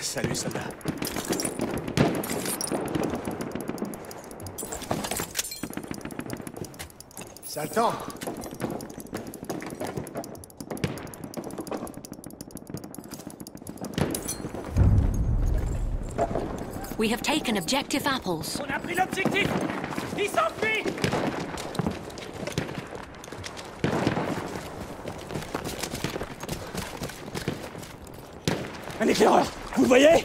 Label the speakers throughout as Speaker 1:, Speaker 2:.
Speaker 1: Salut, soldat.
Speaker 2: Ça le temps
Speaker 3: We have taken objective apples.
Speaker 4: On a pris l'objectif Il s'enfuit
Speaker 1: Vous voyez?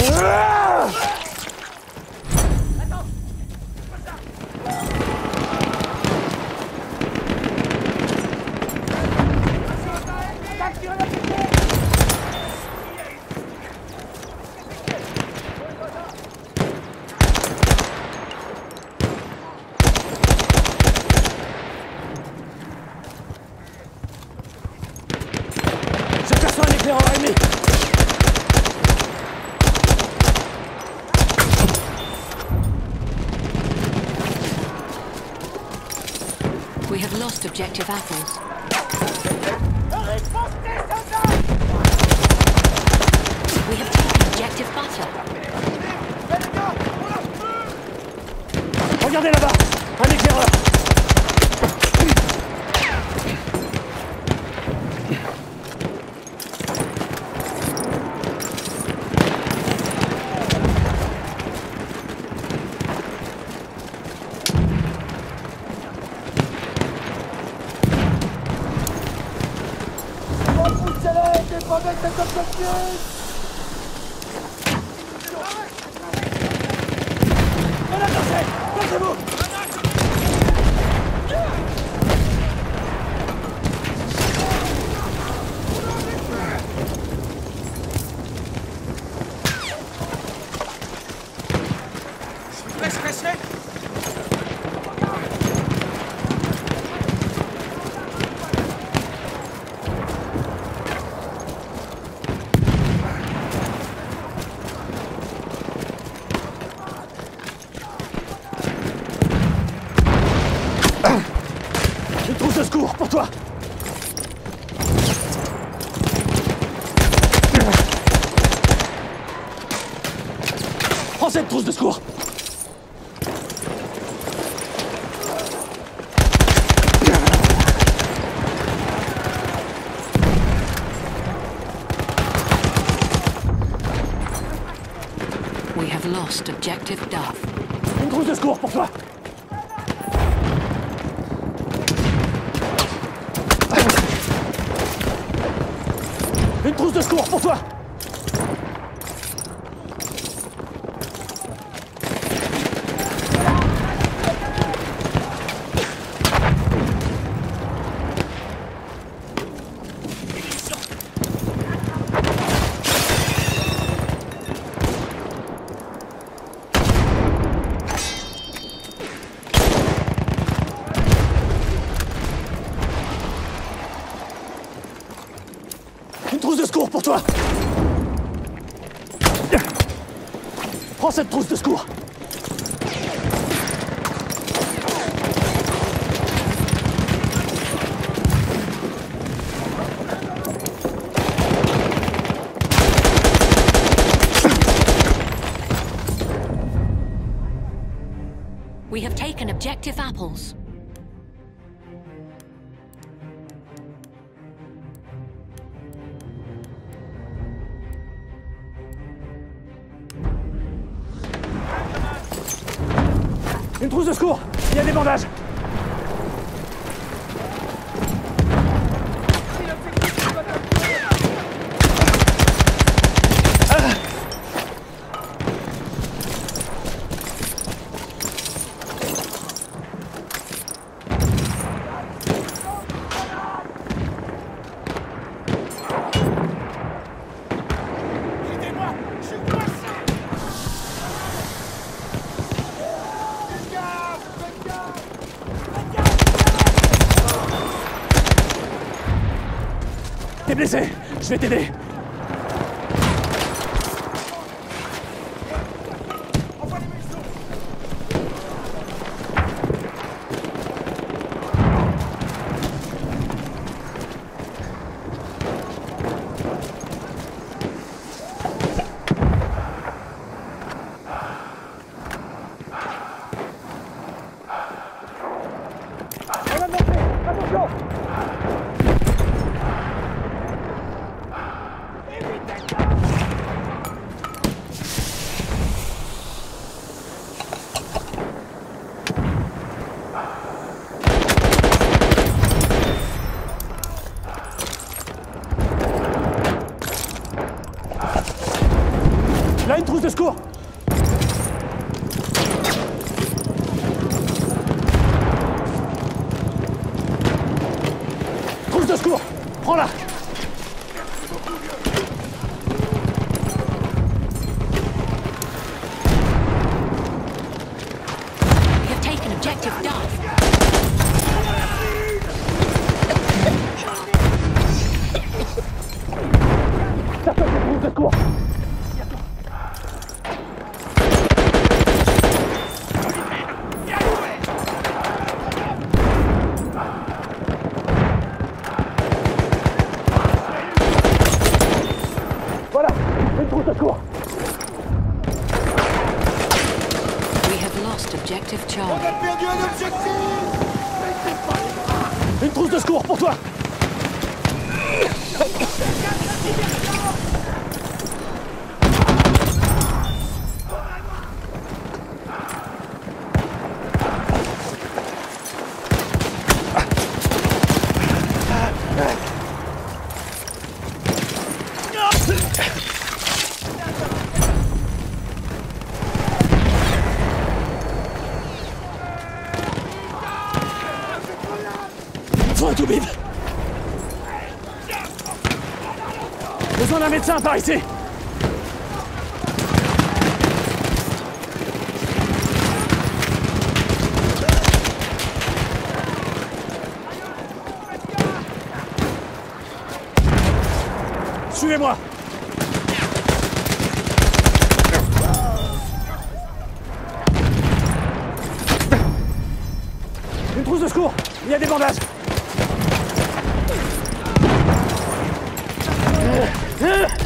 Speaker 1: J'aperçois
Speaker 3: objective apples.
Speaker 1: Cette trousse de secours.
Speaker 3: We have lost objective Duff.
Speaker 1: Une trousse de secours pour toi. Une trousse de secours pour toi cette trousse de secours
Speaker 3: We have taken objective apples.
Speaker 1: Une trousse de secours. Il y a des bandages
Speaker 4: Je
Speaker 1: vais t'aider Par ici. Suivez-moi. Une trousse de secours. Il y a des bandages.
Speaker 3: Euh, euh.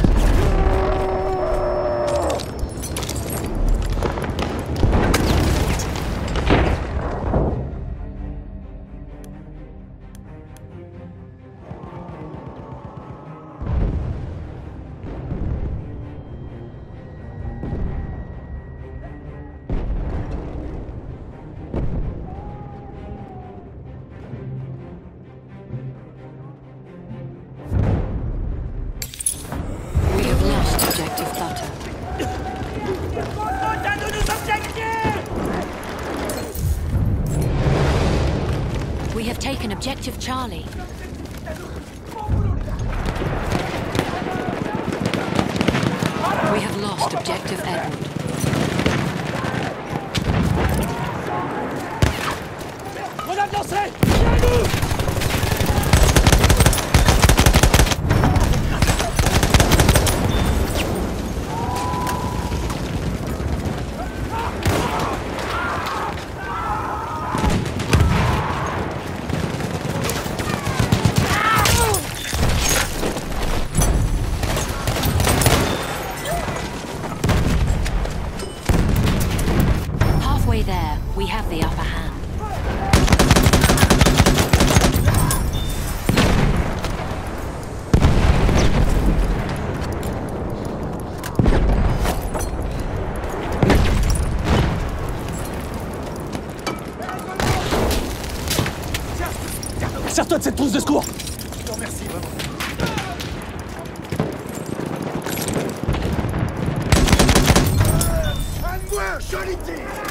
Speaker 4: Move! Unity!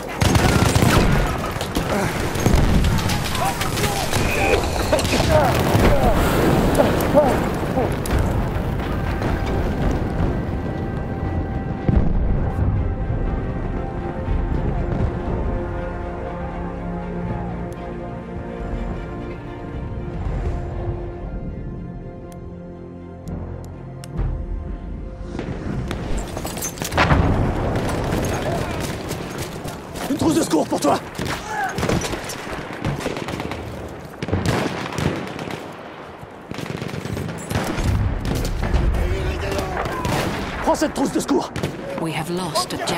Speaker 4: to school.
Speaker 3: We have lost objective.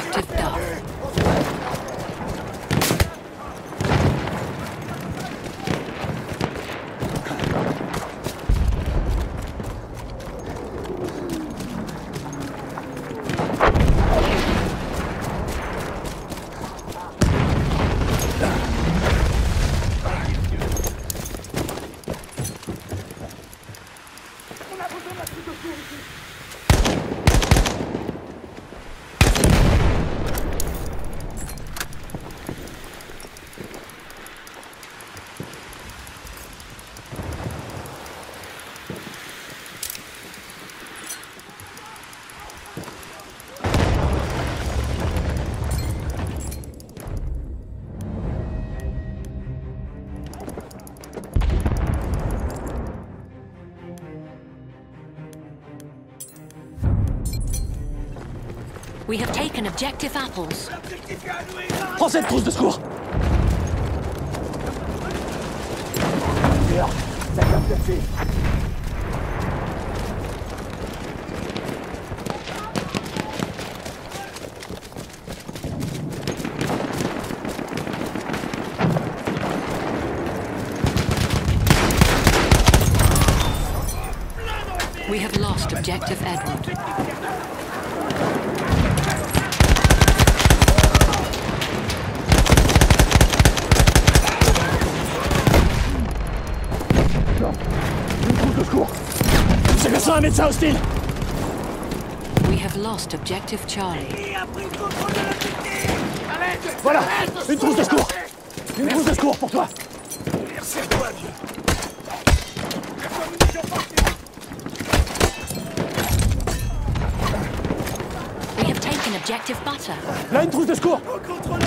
Speaker 3: We have taken objective apples.
Speaker 4: L'objectif est à nous,
Speaker 1: Prends cette trousse de secours Hier, ça vient de percer.
Speaker 3: We have lost objective Edward.
Speaker 1: Une trousse de secours Un hostile
Speaker 3: We have lost objective Charlie.
Speaker 4: Il a pris le contrôle de l'objectif Arrête
Speaker 1: Voilà. Une trousse de secours. Une trousse de secours pour toi.
Speaker 4: Merci à toi, vieux La communication partie
Speaker 3: We have taken objective butter.
Speaker 1: Là, une trousse de secours.
Speaker 4: contrôle
Speaker 3: We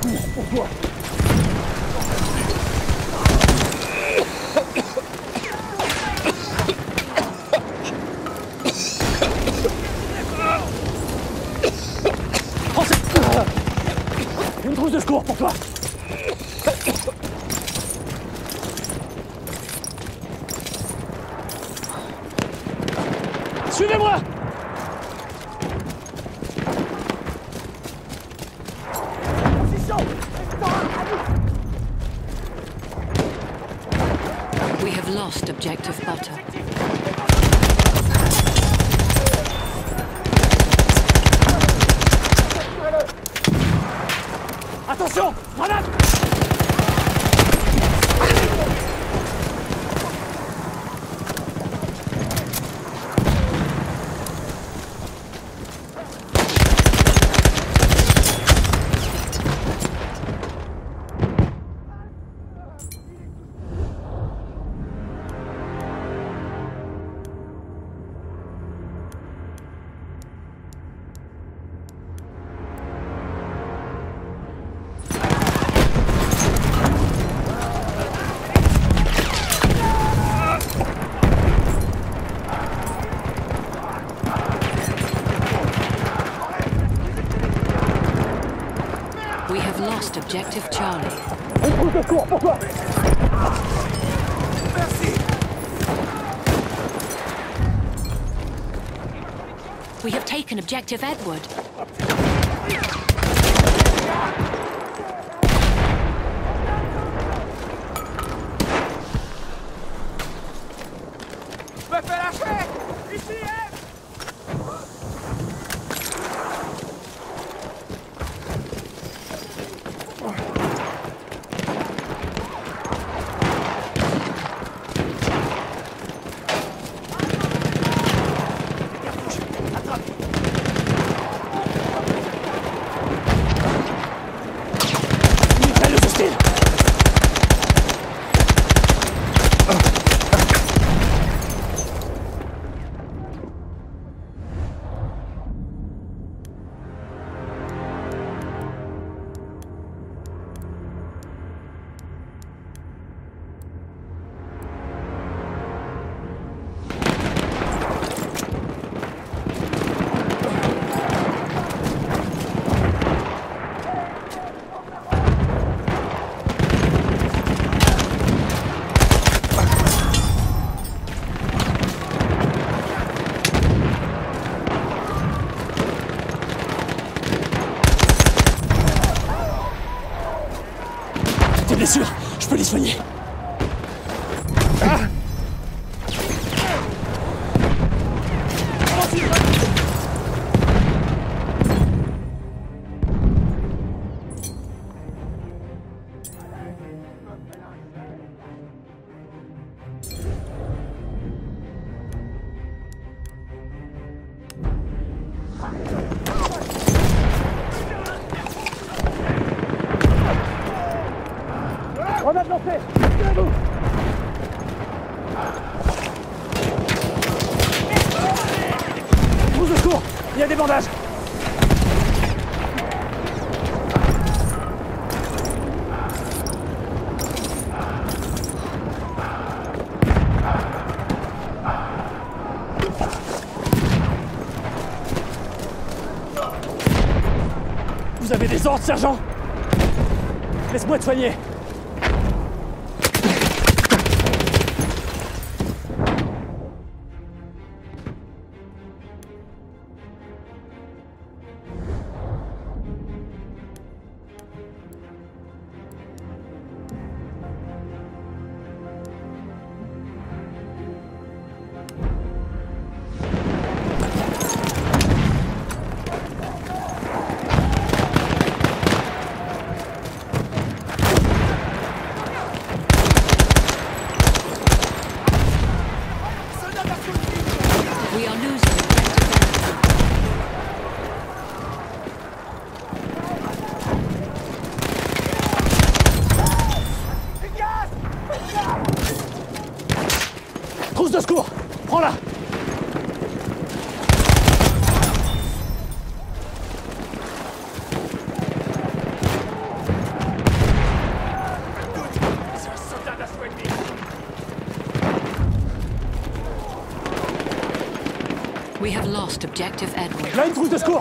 Speaker 1: Por favor. Trousse de secours pour toi
Speaker 4: Merci
Speaker 3: We have taken objective Edward.
Speaker 1: Tirez-vous Trousse de secours Il y a des bandages. Vous avez des ordres, sergent? Laisse-moi te soigner
Speaker 3: We have lost objective Edward.
Speaker 1: Là, une trousse de secours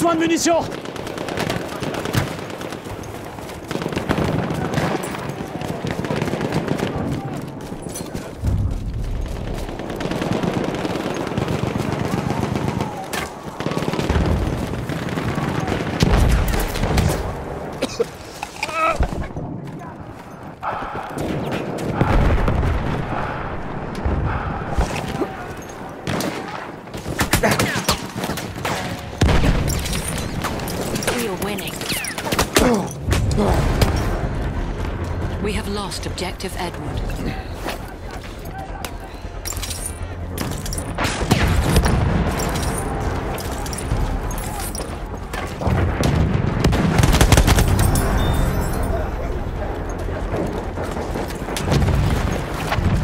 Speaker 1: Besoin de munitions
Speaker 3: Objective Edward.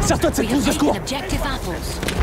Speaker 1: Certains de cette course
Speaker 3: Objective apples.